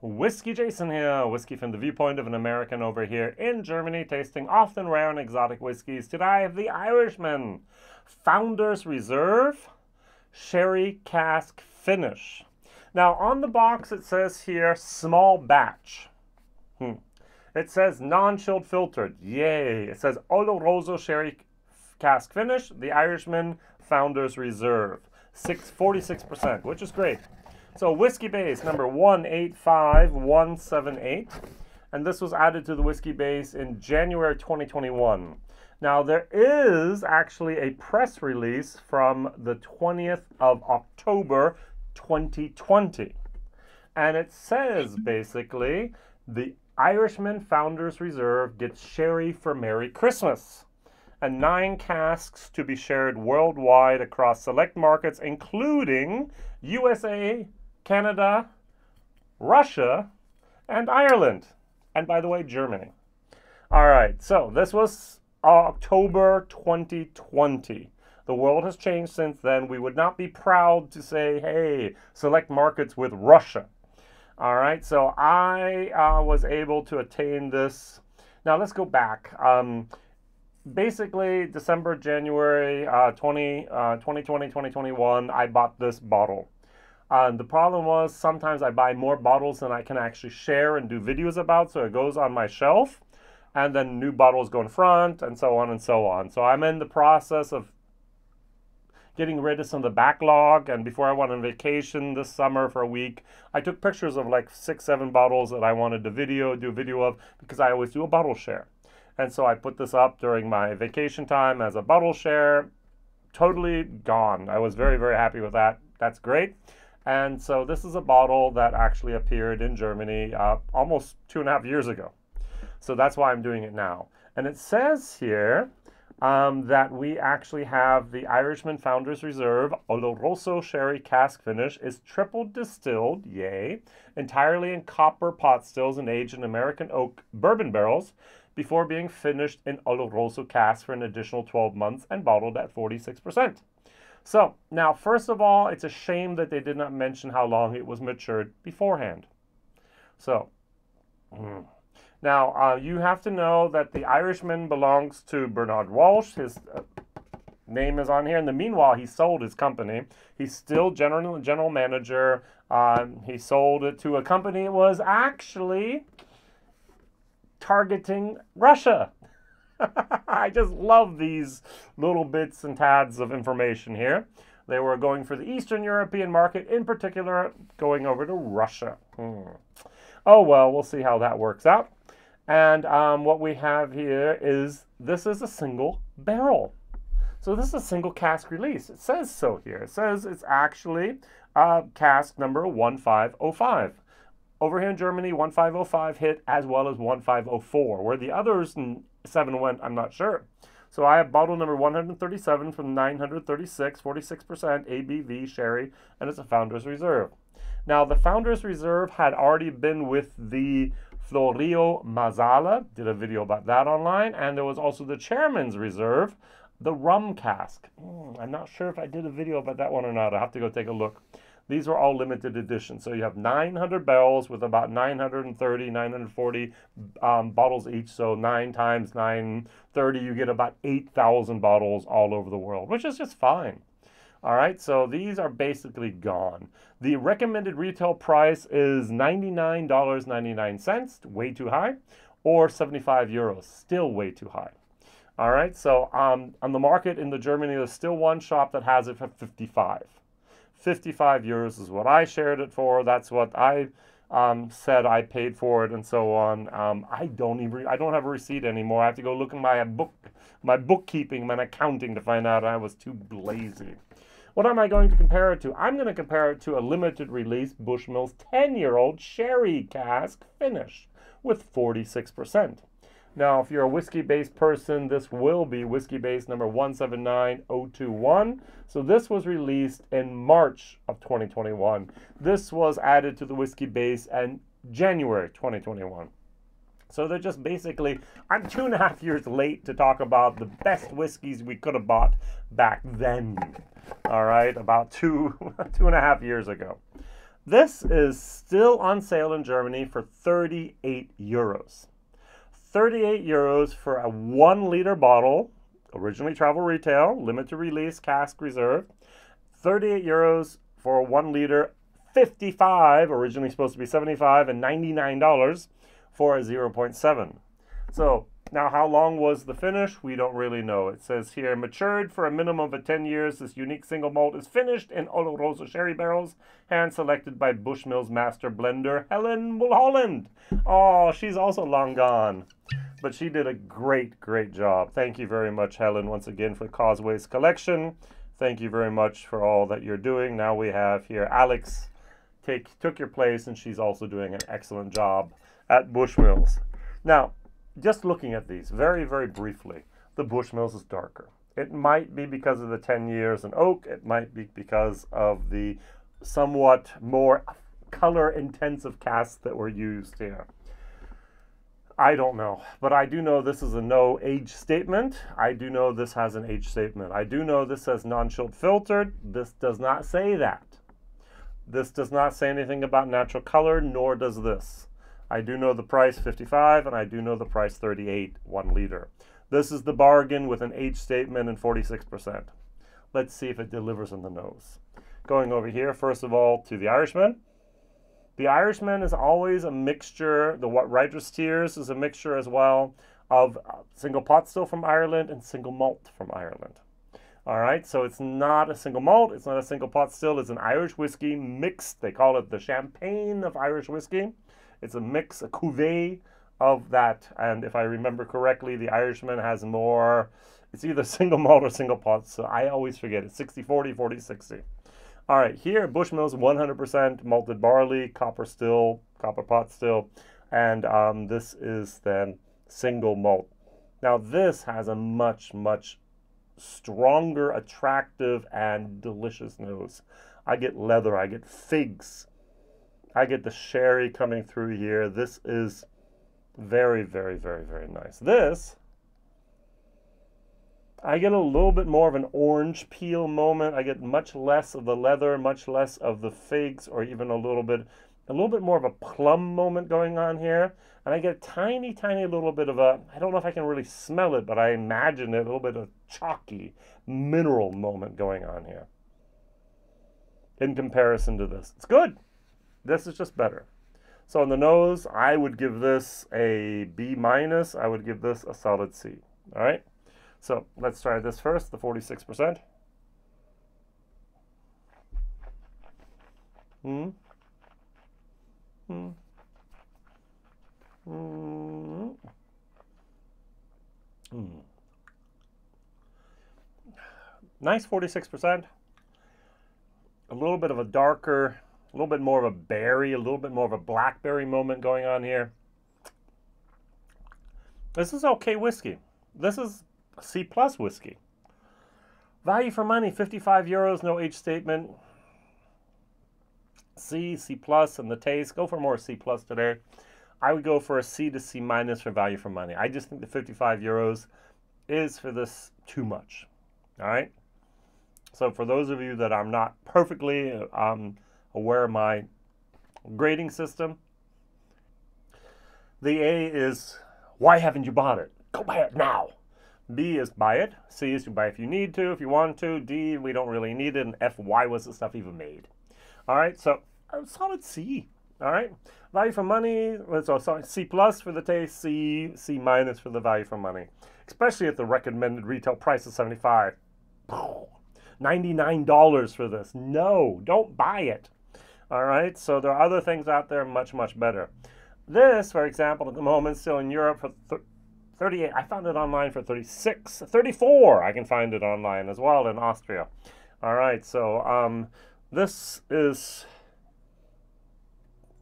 Whiskey Jason here, whiskey from the viewpoint of an American over here in Germany, tasting often rare and exotic whiskeys. Today I have the Irishman, Founders Reserve, Sherry Cask Finish. Now on the box it says here, small batch. Hmm. It says non-chilled filtered. Yay. It says Oloroso Sherry Cask Finish, the Irishman Founders Reserve. 6, 46%, which is great. So Whiskybase number 185178. And this was added to the Whiskybase in January 2021. Now there is actually a press release from the 20th of October 2020. And it says basically the Irishman Founders Reserve gets sherry for Merry Christmas and nine casks to be shared worldwide across select markets, including USA, Canada, Russia, and Ireland. And by the way, Germany. All right, so this was October 2020. The world has changed since then. We would not be proud to say, hey, select markets with Russia. All right, so I uh, was able to attain this. Now let's go back. Um, basically, December, January uh, 20, uh, 2020, 2021, I bought this bottle. Uh, the problem was sometimes I buy more bottles than I can actually share and do videos about, so it goes on my shelf, and then new bottles go in front, and so on and so on. So I'm in the process of getting rid of some of the backlog. And before I went on vacation this summer for a week, I took pictures of like six, seven bottles that I wanted to video, do a video of, because I always do a bottle share. And so I put this up during my vacation time as a bottle share. Totally gone. I was very, very happy with that. That's great. And so this is a bottle that actually appeared in Germany uh, almost two and a half years ago. So that's why I'm doing it now. And it says here um, that we actually have the Irishman Founders Reserve Oloroso Sherry Cask Finish is triple distilled, yay, entirely in copper pot stills and aged in American oak bourbon barrels before being finished in Oloroso casks for an additional 12 months and bottled at 46%. So now, first of all, it's a shame that they did not mention how long it was matured beforehand. So, mm. now uh, you have to know that the Irishman belongs to Bernard Walsh. His uh, name is on here. In the meanwhile, he sold his company. He's still general general manager. Um, he sold it to a company that was actually targeting Russia. I just love these little bits and tads of information here. They were going for the Eastern European market, in particular, going over to Russia. Hmm. Oh, well, we'll see how that works out. And um, what we have here is this is a single barrel. So this is a single cask release. It says so here. It says it's actually uh, cask number 1505. Over here in Germany, 1505 hit as well as 1504. Where the others seven went, I'm not sure. So I have bottle number 137 from 936, 46% ABV sherry, and it's a Founder's Reserve. Now, the Founder's Reserve had already been with the Florio Marsala, did a video about that online, and there was also the Chairman's Reserve, the rum cask. Mm, I'm not sure if I did a video about that one or not. i have to go take a look. These are all limited editions. So you have 900 barrels with about 930, 940 um, bottles each. So 9 times 930, you get about 8,000 bottles all over the world, which is just fine. All right, so these are basically gone. The recommended retail price is $99.99, way too high, or 75 euros, still way too high. All right, so um, on the market in the Germany, there's still one shop that has it for 55. 55 euros is what I shared it for. That's what I um, said I paid for it and so on. Um, I don't even I don't have a receipt anymore. I have to go look in my book, my bookkeeping, my accounting to find out I was too lazy. What am I going to compare it to? I'm going to compare it to a limited release Bushmills 10 year old sherry cask finish with 46%. Now, if you're a whiskey based person, this will be Whiskybase number 179021. So this was released in March of 2021. This was added to the Whiskybase in January 2021. So they're just basically, I'm two and a half years late to talk about the best whiskeys we could have bought back then. All right, about two, two and a half years ago. This is still on sale in Germany for 38 euros. 38 euros for a one liter bottle, originally travel retail, limited release, cask reserve. 38 euros for a one liter, 55, originally supposed to be 75, and $99 for a 0.7. So now, how long was the finish? We don't really know. It says here, matured for a minimum of 10 years, this unique single malt is finished in Oloroso sherry barrels, hand selected by Bushmills master blender Helen Mulholland. Oh, she's also long gone. But she did a great, great job. Thank you very much, Helen, once again for Causeways collection. Thank you very much for all that you're doing. Now we have here Alex take took your place, and she's also doing an excellent job at Bushmills. Now, just looking at these very, very briefly, the Bushmills is darker. It might be because of the 10 years in oak. It might be because of the somewhat more color intensive casks that were used here. I don't know, but I do know this is a no age statement. I do know this has an age statement. I do know this says non-chilled filtered. This does not say that. This does not say anything about natural color, nor does this. I do know the price 55 and I do know the price 38, one liter. This is the bargain with an age statement and 46%. Let's see if it delivers on the nose. Going over here, first of all, to the Irishman. The Irishman is always a mixture, the what Writer's Tears is a mixture as well of uh, single pot still from Ireland and single malt from Ireland. All right, so it's not a single malt, it's not a single pot still, it's an Irish whiskey mixed. They call it the champagne of Irish whiskey. It's a mix, a cuvee of that. And if I remember correctly, the Irishman has more, it's either single malt or single pot. So I always forget it 60 40, 40 60. All right, here Bushmills 100% malted barley, copper still, copper pot still. And um, this is then single malt. Now, this has a much, much stronger, attractive, and delicious nose. I get leather, I get figs, I get the sherry coming through here. This is very, very, very, very nice. This, I get a little bit more of an orange peel moment. I get much less of the leather, much less of the figs, or even a little bit, a little bit more of a plum moment going on here. And I get a tiny, tiny little bit of a, I don't know if I can really smell it, but I imagine it, a little bit of chalky mineral moment going on here in comparison to this. It's good. This is just better. So on the nose, I would give this a B minus. I would give this a solid C. All right. So let's try this first, the 46%. Hmm. Hmm. Hmm. Hmm. Nice 46%. A little bit of a darker a little bit more of a berry, a little bit more of a blackberry moment going on here. This is okay whiskey. This is C plus whiskey. Value for money, 55 euros, no age statement. C, C plus, and the taste. Go for more C plus today. I would go for a C to C minus for value for money. I just think the 55 euros is for this too much. All right. So for those of you that I'm not perfectly um, aware of my grading system. The A is, why haven't you bought it? Go buy it now. B is buy it. C is you buy if you need to, if you want to. D, we don't really need it. And F, why was the stuff even made? All right, so solid C. All right, value for money. So sorry, C plus for the taste. C, C minus for the value for money, especially at the recommended retail price of 75. $99 for this. No, don't buy it. All right, so there are other things out there much, much better. This, for example, at the moment, still in Europe for th 38. I found it online for 36, 34. I can find it online as well in Austria. All right, so um, this is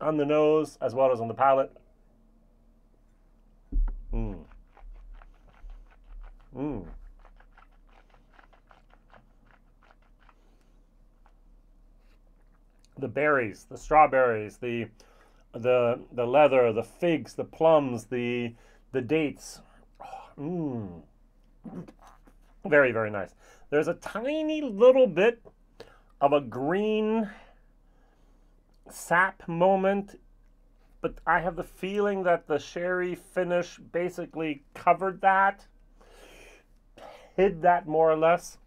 on the nose as well as on the palate. Mmm. Mmm. The berries, the strawberries, the the the leather, the figs, the plums, the the dates. Mmm. Very, very nice. There's a tiny little bit of a green sap moment, but I have the feeling that the sherry finish basically covered that, hid that more or less.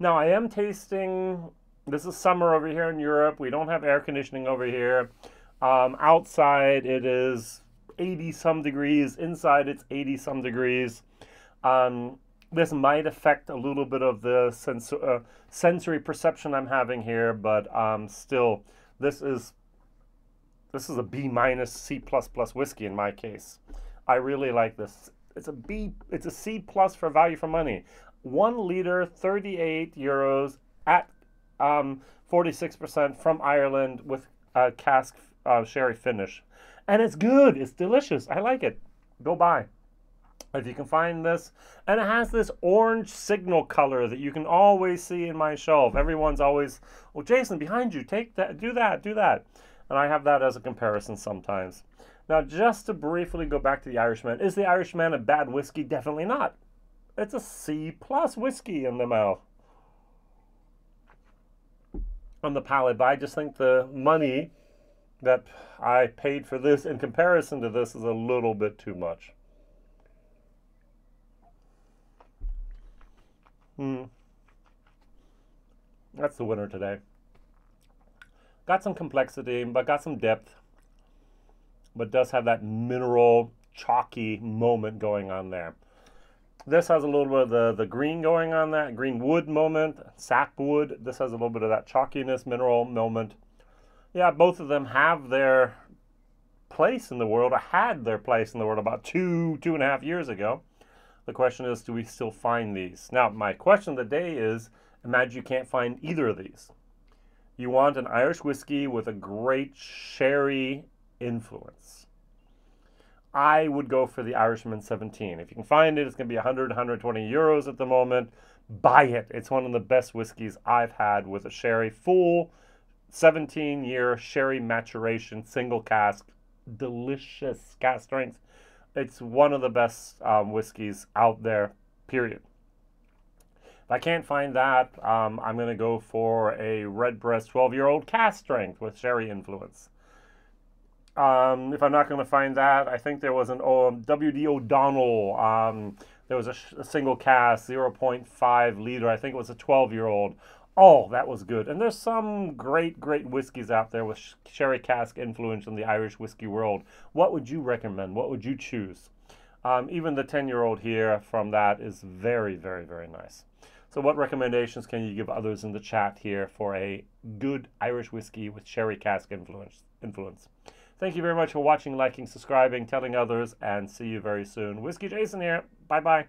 Now I am tasting, this is summer over here in Europe. We don't have air conditioning over here. Um, outside it is 80 some degrees, inside it's 80 some degrees. Um, this might affect a little bit of the sens uh, sensory perception I'm having here, but um, still, this is this is a B minus C plus plus whiskey in my case. I really like this. It's a B. It's a C plus for value for money. One liter, 38 euros at 46% um, from Ireland with a cask uh, sherry finish, and it's good. It's delicious. I like it. Go buy if you can find this. And it has this orange signal color that you can always see in my shelf. Everyone's always, well, Jason, behind you, take that, do that, do that. And I have that as a comparison sometimes. Now, just to briefly go back to the Irishman, is the Irishman a bad whiskey? Definitely not. It's a C plus whiskey in the mouth. On the palate, but I just think the money that I paid for this in comparison to this is a little bit too much. Hmm. That's the winner today. Got some complexity, but got some depth. But does have that mineral, chalky moment going on there. This has a little bit of the, the green going on that, green wood moment, sapwood. This has a little bit of that chalkiness, mineral moment. Yeah, both of them have their place in the world, or had their place in the world about two, two and a half years ago. The question is, do we still find these? Now, my question of the day is, imagine you can't find either of these. You want an Irish whiskey with a great sherry influence. I would go for the Irishman 17. If you can find it, it's going to be 100, 120 euros at the moment. Buy it. It's one of the best whiskeys I've had with a sherry, full 17 year sherry maturation, single cask, delicious cask strength it's one of the best um, whiskeys out there, period. If I can't find that, um, I'm going to go for a Redbreast 12 year old cask strength with sherry influence. Um, if I'm not going to find that, I think there was an oh, W.D. O'Connell. Um, there was a, a, single cask, 0.5 liter. I think it was a 12 year old. Oh, that was good. And there's some great, great whiskeys out there with sherry cask influence in the Irish whiskey world. What would you recommend? What would you choose? Um, even the 10 year old here from that is very, very, very nice. So, what recommendations can you give others in the chat here for a good Irish whiskey with sherry cask influence? influence? Thank you very much for watching, liking, subscribing, telling others, and see you very soon. Whiskey Jason here. Bye bye.